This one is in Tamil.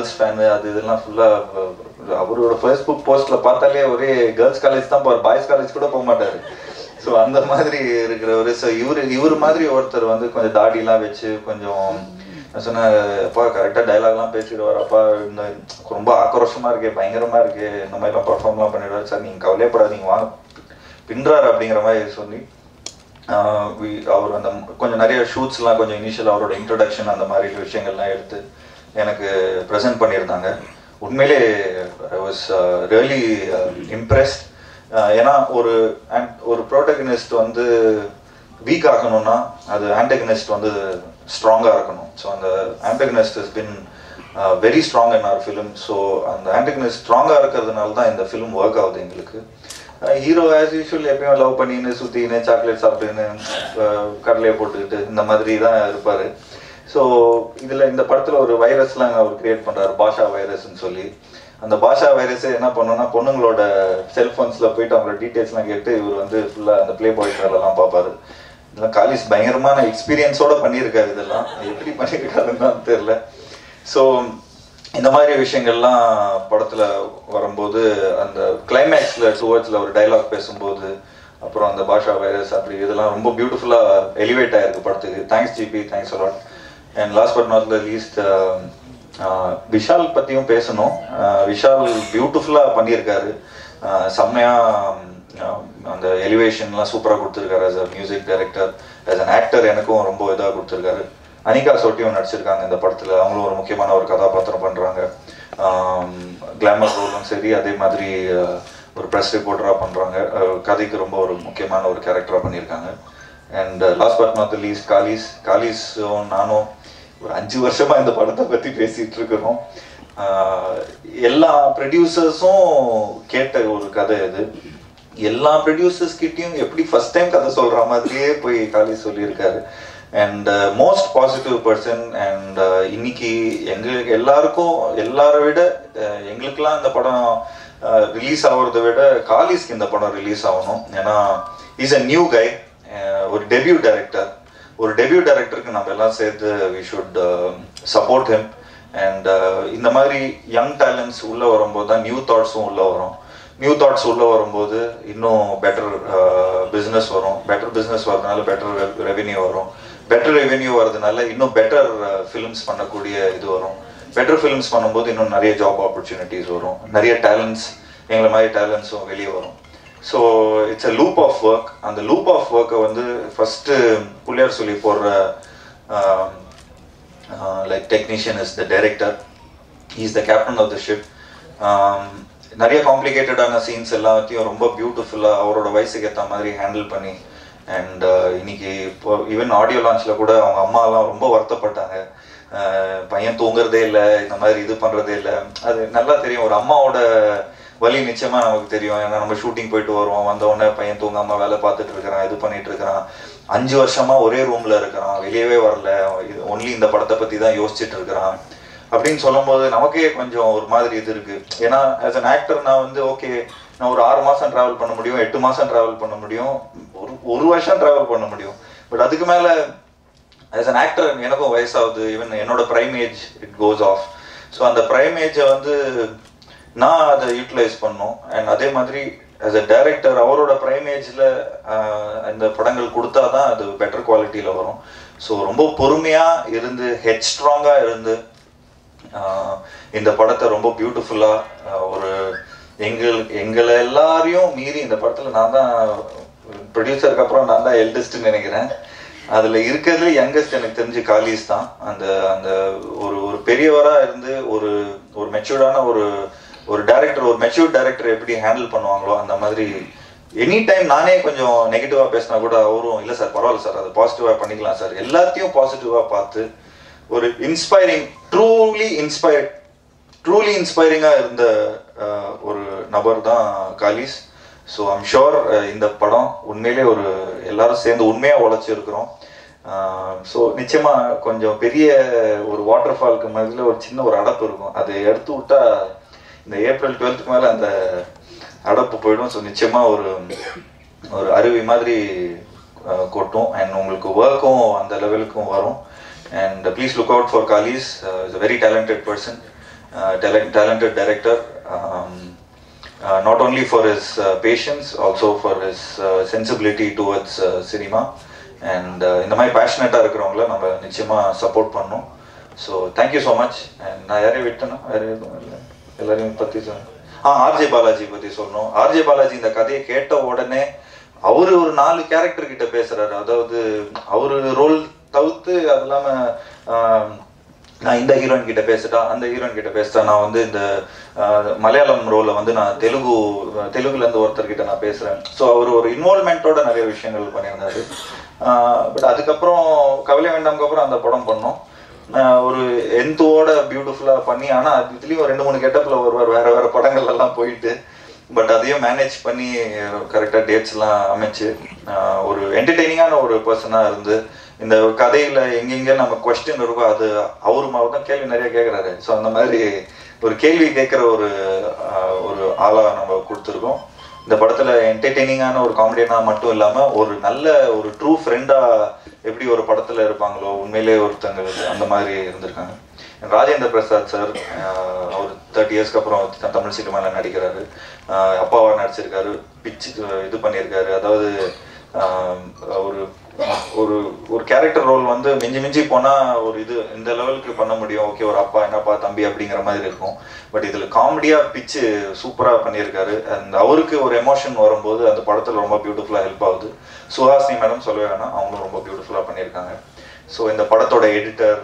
கேர்ள்ஸ் ஃபேனு அது இதெல்லாம் ஃபுல்லாக அவரோட ஃபேஸ்புக் போஸ்ட்டில் பார்த்தாலே ஒரே கேர்ள்ஸ் காலேஜ் தான் போவார் பாய்ஸ் காலேஜ் கூட போக மாட்டார். ஸோ அந்த மாதிரி இருக்கிறவர். ஸோ இவர் இவர் மாதிரி ஒருத்தர் வந்து கொஞ்சம் தாடிலாம் வச்சு கொஞ்சம் சொன்ன அப்பா கரெக்டாக டைலாக்லாம் பேசிடுவார். அப்பா இந்த ரொம்ப ஆக்ரோஷமாக இருக்கே பயங்கரமாக இருக்கே. இந்த மாதிரிலாம் பர்ஃபார்ம்லாம் பண்ணிடுவார். சார் நீங்கள் கவலையப்படாதீங்க. வாங்க பின்றார் அப்படிங்கிற மாதிரி சொல்லி ஆஹ் அவர் அந்த கொஞ்சம் நிறைய ஷூட்ஸ்லாம் கொஞ்சம் இனிஷியல் அவரோட இன்ட்ரடக்ஷன் அந்த மாதிரி விஷயங்கள்லாம் எடுத்து எனக்கு ப்ரெசென்ட் பண்ணியிருந்தாங்க. உண்மையிலே ஐ வாஸ் ரியலி இம்ப்ரெஸ்ட் ஏன்னா ஒரு ஒரு ப்ரோட்டகனிஸ்ட் வந்து வீக் ஆகணும்னா அது ஆன்டகனிஸ்ட் வந்து ஸ்ட்ராங்காக இருக்கணும். ஸோ அந்த antagonist is been very strong in our film so அந்த ஆன்டகனிஸ்ட் ஸ்ட்ராங்காக இருக்கிறதுனால தான் இந்த ஃபிலிம் ஒர்க் ஆகுது எங்களுக்கு. ஹீரோ ஆஸ் யூஷுவல் எப்பயும் லவ் பண்ணின்னு சுற்றின்னு சாக்லேட் சாப்பிட்டுன்னு uh, கடலையை போட்டுக்கிட்டு இந்த மாதிரி தான் இருப்பார். ஸோ இதில் இந்த படத்தில் ஒரு வைரஸ்லாம் அவர் கிரியேட் பண்ணுறாரு பாஷா வைரஸ்ன்னு சொல்லி. அந்த பாஷா வைரஸே என்ன பண்ணுன்னா பொண்ணுங்களோட செல்ஃபோன்ஸில் போயிட்டு அவங்களோட டீட்டெயில்ஸ்லாம் கேட்டு இவர் வந்து ஃபுல்லாக அந்த ப்ளே பாய் எல்லாம் பார்ப்பாரு. இதெல்லாம் காலிஸ் பயங்கரமான எக்ஸ்பீரியன்ஸோட பண்ணியிருக்காரு இதெல்லாம். எப்படி பண்ணியிருக்காருன்னு தான் தெரியல. ஸோ இந்த மாதிரி விஷயங்கள்லாம் படத்தில் வரும்போது அந்த கிளைமேக்ஸில் டுவர்ட்ஸ்ல ஒரு டைலாக் பேசும்போது அப்புறம் அந்த பாஷா வைரஸ் அப்படி இதெல்லாம் ரொம்ப பியூட்டிஃபுல்லாக எலிவேட் ஆயிருக்கு படத்துக்கு. Thanks GP thanks a lot and last but not least Vishal பத்தியும் பேசணும். Uh, விஷால் பியூட்டிஃபுல்லா பண்ணியிருக்காரு. Uh, செம்மையா um, uh, அந்த எலிவேஷன்லாம் சூப்பரா கொடுத்துருக்காரு as a music director as an actor எனக்கும் ரொம்ப இதாக கொடுத்துருக்காரு. அனிகா சோட்டியும் நடிச்சிருக்காங்க இந்த படத்துல. அவங்களும் ஒரு முக்கியமான ஒரு கதாபாத்திரம் பண்றாங்க. Um, கிளாமர் ரோலும் சரி அதே மாதிரி ஒரு ப்ரெஸ் ரிப்போர்ட்டராக பண்ணுறாங்க கதைக்கு ரொம்ப ஒரு முக்கியமான ஒரு கேரக்டராக பண்ணியிருக்காங்க. And last but not least Kallis காலிஸும் நானும் ஒரு அஞ்சு வருஷமா இந்த படத்தை பத்தி பேசிட்டு இருக்கிறோம். எல்லா ப்ரொடியூசர்ஸும் கேட்ட ஒரு கதை இது எல்லா ப்ரொடியூசர்ஸ் கிட்டையும் எப்படி ஃபர்ஸ்ட் டைம் கதை சொல்ற மாதிரியே போய் காலி சொல்லியிருக்காரு. And most positive person and இன்னைக்கு எங்களுக்கு எல்லாருக்கும் எல்லாரை விட எங்களுக்கெல்லாம் இந்த படம் ரிலீஸ் ஆகுறதை விட காலிஸ்க்கு இந்த படம் ரிலீஸ் ஆகணும். ஏன்னா இஸ் அ நியூ கை ஒரு டெபியூ டைரக்டர் ஒரு டெபியூ டைரக்டருக்கு நம்ம எல்லாம் சேர்த்து we should support him and இந்த மாதிரி யங் டேலண்ட்ஸ் உள்ளே வரும்போது தான் நியூ தாட்ஸும் உள்ளே வரும். நியூ தாட்ஸ் உள்ளே வரும்போது இன்னும் பெட்டர் பிஸ்னஸ் uh, வரும். பெட்டர் பிஸ்னஸ் வரதுனால பெட்டர் ரெவென்யூ வரும். பெட்டர் ரெவென்யூ வரதுனால இன்னும் பெட்டர் ஃபிலிம்ஸ் uh, பண்ணக்கூடிய இது வரும். பெட்டர் ஃபிலிம்ஸ் பண்ணும்போது இன்னும் நிறைய ஜாப் ஆப்பர்ச்சுனிட்டிஸ் வரும். நிறைய டேலண்ட்ஸ் எங்களை மாதிரி டேலண்ட்ஸும் வெளியே வரும். So it's a loop of work அந்த லூப் ஆஃப் ஒர்க்கை வந்து ஃபஸ்ட்டு புள்ளியார் சொல்லி போடுற like technician is the director is the captain of the ship நிறைய காம்ப்ளிகேட்டடான சீன்ஸ் எல்லாத்தையும் ரொம்ப பியூட்டிஃபுல்லாக அவரோட வயசுக்கு ஏற்ற மாதிரி ஹேண்டில் பண்ணி அண்ட் uh, இன்னைக்கு இப்போ ஈவன் ஆடியோ லான்ச்சில் கூட அவங்க அம்மாலாம் ரொம்ப வருத்தப்பட்டாங்க. Uh, பையன் தூங்குறதே இல்லை இந்த மாதிரி இது பண்ணுறதே இல்லை. அது நல்லா தெரியும். ஒரு அம்மாவோட வலி நிச்சயமா நமக்கு தெரியும். ஏன்னா நம்ம ஷூட்டிங் போயிட்டு வருவோம். வந்த உடனே பையன் தூங்காம வேலை பார்த்துட்டு இருக்கிறான் இது பண்ணிட்டு இருக்கிறான். அஞ்சு வருஷமா ஒரே ரூம்ல இருக்கிறான். வெளியவே வரல. இது ஒன்லி இந்த படத்தை பத்தி தான் யோசிச்சுட்டு இருக்கிறான். அப்படின்னு சொல்லும்போது நமக்கே கொஞ்சம் ஒரு மாதிரி இது இருக்கு. ஏன்னா ஆஸ் அன் ஆக்டர் நான் வந்து ஓகே நான் ஒரு ஆறு மாசம் டிராவல் பண்ண முடியும் எட்டு மாசம் டிராவல் பண்ண முடியும் ஒரு ஒரு வருஷம் டிராவல் பண்ண முடியும். பட் அதுக்கு மேல ஆஸ் அன் ஆக்டர் எனக்கும் வயசாகுது. ஈவன் என்னோட prime age it goes off so அந்த பிரைம் ஏஜை வந்து நான் அதை யூட்டிலைஸ் பண்ணோம். அண்ட் அதே மாதிரி ஆஸ் அ டைரக்டர் அவரோட பிரைம் ஏஜில் இந்த படங்கள் கொடுத்தா தான் அது பெட்டர் குவாலிட்டியில் வரும். ஸோ ரொம்ப பொறுமையாக இருந்து ஹெட் ஸ்ட்ராங்காக இருந்து இந்த படத்தை ரொம்ப பியூட்டிஃபுல்லாக ஒரு எங்கள் எங்களை எல்லாரையும் மீறி இந்த படத்தில் நான் தான் ப்ரொடியூசருக்கு அப்புறம் நான் தான் எல்டஸ்ட்னு நினைக்கிறேன். அதில் இருக்கிறதுல யங்கஸ்ட் எனக்கு தெரிஞ்சு காலிஸ் தான். அந்த அந்த ஒரு ஒரு பெரியவராக இருந்து ஒரு ஒரு மெச்சூர்டான ஒரு ஒரு டைரக்டர் ஒரு மெச்சூர் டைரக்டர் எப்படி ஹேண்டில் பண்ணுவாங்களோ அந்த மாதிரி எனி டைம் நானே கொஞ்சம் நெகட்டிவாக பேசினா கூட அவரும் இல்லை சார் பரவாயில்ல சார் அது பாசிட்டிவாக பண்ணிக்கலாம் சார் எல்லாத்தையும் பாசிட்டிவாக பார்த்து ஒரு இன்ஸ்பைரிங் ட்ரூலி இன்ஸ்பயர்ட் ட்ரூலி இன்ஸ்பைரிங்காக இருந்த ஒரு நபர் தான் காலிஸ். ஸோ ஐம் ஷோர் இந்த படம் உண்மையிலே ஒரு எல்லாரும் சேர்ந்து உண்மையாக உழைச்சிருக்கிறோம். ஸோ நிச்சயமா கொஞ்சம் பெரிய ஒரு வாட்டர் ஃபால்க்கு மதியில் ஒரு சின்ன ஒரு அடப்பு இருக்கும். அதை எடுத்து விட்டா இந்த ஏப்ரல் டுவெல்த்துக்கு மேலே அந்த அடப்பு போயிடும் ஸோ நிச்சயமா ஒரு ஒரு அருவி மாதிரி கொட்டும். அண்ட் உங்களுக்கு ஒர்க்கும் அந்த லெவலுக்கும் வரும். And please look out for Kalees is a very talented person talented director not only for his passions also for his sensibility towards cinema and இந்த மாதிரி பேஷனட்டாக இருக்கிறவங்கள நம்ம நிச்சயமாக சப்போர்ட் பண்ணோம். So thank you so much and நான் யாரையும் விட்டேனா? வேறு எதுவும் இல்லை. எல்லாரையும் பற்றி சொன்னேன் ஆ ஆர்ஜே பாலாஜி பற்றி சொல்லணும். ஆர்ஜே பாலாஜி இந்த கதையை கேட்ட உடனே அவரு ஒரு நாலு கேரக்டர் கிட்ட பேசுறாரு. அதாவது அவரு ரோல் தவிர்த்து அது இல்லாம நான் இந்த ஹீரோயின் கிட்ட பேசிட்டேன் அந்த ஹீரோயின் கிட்ட பேசிட்டா நான் வந்து இந்த மலையாளம் ரோலை வந்து நான் தெலுங்கு தெலுங்குல இருந்து ஒருத்தர் கிட்ட நான் பேசுறேன். ஸோ அவர் ஒரு இன்வால்மெண்ட்டோட நிறைய விஷயங்கள் பண்ணியிருந்தாரு. பட் அதுக்கப்புறம் கவலை வேண்டாம்க்கு அப்புறம் அந்த படம் பண்ணோம். ஒரு எந்தோட பியூட்டிஃபுல்லா பண்ணி ஆனா அது இதுலயும் ஒரு ரெண்டு மூணு கெட்டப்ல வருவார். வேற வேற படங்கள் எல்லாம் போயிட்டு. பட் அதையும் மேனேஜ் பண்ணி கரெக்டாக டேட்ஸ் எல்லாம் அமைச்சு ஒரு என்டர்டெய்னிங்கான ஒரு பர்சனா இருந்து இந்த கதையில எங்கெங்க நம்ம கொஸ்டின் இருக்கோ அது அவரு தான் கேள்வி நிறைய கேட்குறாரு ஸோ அந்த மாதிரி ஒரு கேள்வி கேட்குற ஒரு ஒரு ஆளா நம்ம கொடுத்துருக்கோம். இந்த படத்துல என்டர்டெய்னிங்கான ஒரு காமெடியனா மட்டும் இல்லாம ஒரு நல்ல ஒரு ட்ரூ ஃப்ரெண்டா எப்படி ஒரு படத்துல இருப்பாங்களோ உண்மையிலே ஒருத்தங்க அந்த மாதிரி இருந்திருக்காங்க. ராஜேந்திர பிரசாத் சார் அவர் தேர்ட்டி இயர்ஸ்க்கு அப்புறம் தமிழ் சினிமாவில் நடிக்கிறாரு. ஆஹ் அப்பாவா நடிச்சிருக்காரு பிச்சு இது பண்ணியிருக்காரு. அதாவது ஆஹ் ஒரு ஒரு ஒரு கேரக்டர் ரோல் வந்து மிஞ்சி மிஞ்சி போனா ஒரு இது இந்த லெவலுக்கு பண்ண முடியும். ஓகே ஒரு அப்பா என்னப்பா தம்பி அப்படிங்கிற மாதிரி இருக்கும். பட் இதுல காமெடியா பிச்சு சூப்பரா பண்ணியிருக்காரு. அண்ட் அவருக்கு ஒரு எமோஷன் வரும்போது அந்த படத்துல ரொம்ப பியூட்டிஃபுல்லா ஹெல்ப் ஆகுது. சுஹாசினி மேடம் சொல்லவே வேணாம். அவங்களும் ரொம்ப பியூட்டிஃபுல்லா பண்ணியிருக்காங்க. ஸோ இந்த படத்தோட எடிட்டர்